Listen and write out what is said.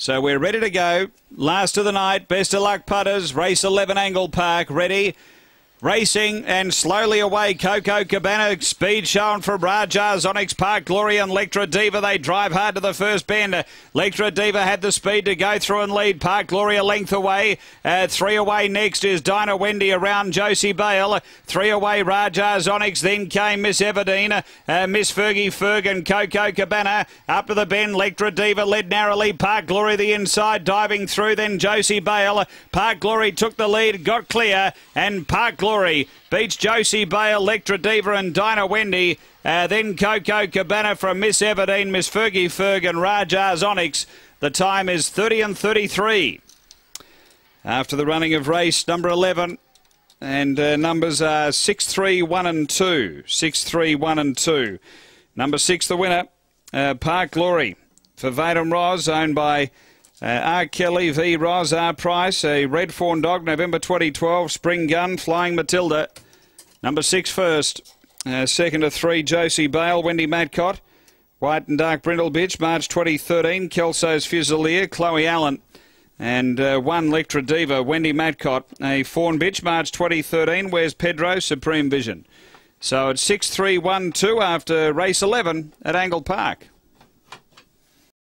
So we're ready to go. Last of the night. Best of luck, putters. Race 11 Angle Park. Ready. Racing and slowly away, Coco Cabana. Speed shown from Rajas, Onyx Park, Glory and Lectra Diva. They drive hard to the first bend. Lectra Diva had the speed to go through and lead. Park Glory a length away. Uh, three away next is Dinah Wendy around Josie Bale. Three away, Rajas, Onyx. Then came Miss Everdeen, uh, Miss Fergie Ferg and Coco Cabana. Up to the bend, Lectra Diva led narrowly. Park Glory the inside, diving through. Then Josie Bale. Park Glory took the lead, got clear, and Park Glory Glory beats Josie Bale, Electra Diva and Dinah Wendy. Uh, then Coco Cabana from Miss Everdeen, Miss Fergie Ferg and Rajas Onyx. The time is 30 and 33. After the running of race number 11, and uh, numbers are 6, 3, 1 and 2. 6, 3, 1 and 2. Number 6, the winner, uh, Park Glory for Vaden Roz, owned by uh, R. Kelly v. Roz R. Price, a red fawn dog, November 2012. Spring Gun, Flying Matilda. Number six first. Uh, second to three, Josie Bale, Wendy Madcott. White and Dark Brindle Bitch, March 2013. Kelso's Fusilier, Chloe Allen. And uh, one Lectra Diva, Wendy Madcott. A Fawn Bitch, March 2013. Where's Pedro, Supreme Vision. So it's 6 3 1 2 after race 11 at Angle Park.